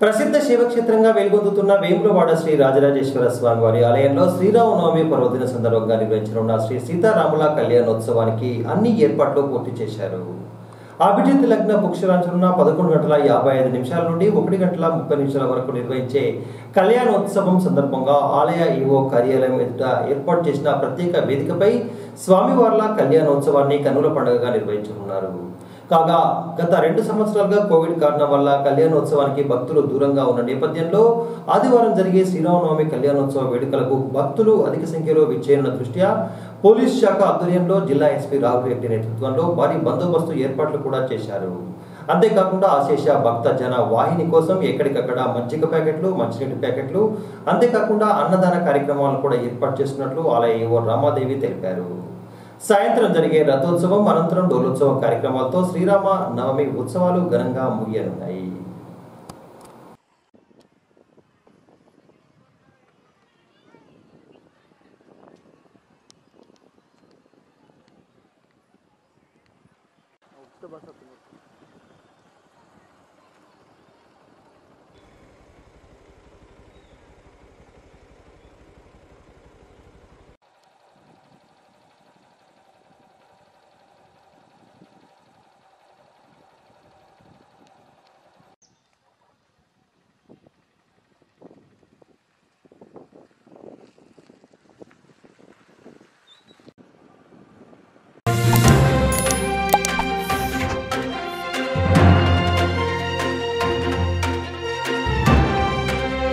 ప్రసిద్ధ శివక్షేత్రంగా వెలుగొందుతున్న వేములవాడ శ్రీ రాజరాజేశ్వర స్వామి వారి ఆలయంలో శ్రీరామనవమి పర్వదిన సందర్భంగా నిర్వహించనున్న శ్రీ సీతారాముల కళ్యాణోత్సవానికి అన్ని ఏర్పాట్లు పూర్తి చేశారు. అభిజిత్ లగ్న పుక్షరాంచనున్న పదకొండు గంటల యాభై ఐదు నిమిషాల నుండి ఒకటి గంటల ముప్పై నిమిషాల వరకు నిర్వహించే కళ్యాణోత్సవం సందర్భంగా ఆలయ ఈవో కార్యాలయం ఎదుట ఏర్పాటు చేసిన ప్రత్యేక వేదికపై స్వామివార్ల కళ్యాణోత్సవాన్ని కన్నుల పండుగగా నిర్వహించనున్నారు. కాగా గత రెండు సంవత్సరాలుగా కోవిడ్ కారణం వల్ల కళ్యాణోత్సవానికి భక్తులు దూరంగా ఉన్న నేపథ్యంలో ఆదివారం జరిగే శ్రీరామనవమి కళ్యాణోత్సవ వేడుకలకు భక్తులు అధిక సంఖ్యలో విచ్చేయనున్న దృష్ట్యా పోలీస్ శాఖ ఆధ్వర్యంలో జిల్లా ఎస్పీ రాహుల్ రెడ్డి నేతృత్వంలో భారీ బందోబస్తు ఏర్పాట్లు కూడా చేశారు. అంతేకాకుండా ఆశేష భక్త జన వాహిని కోసం ఎక్కడికక్కడ మజ్జిగ ప్యాకెట్లు మంచినీటి ప్యాకెట్లు అంతేకాకుండా అన్నదాన కార్యక్రమాలను కూడా ఏర్పాటు చేస్తున్నట్లు ఆలయ ఈవో రామాదేవి తెలిపారు. సాయంత్రం జరిగే రథోత్సవం అనంతరం డోలోత్సవం కార్యక్రమాలతో శ్రీరామ నవమి ఉత్సవాలు ఘనంగా ముగియనున్నాయి.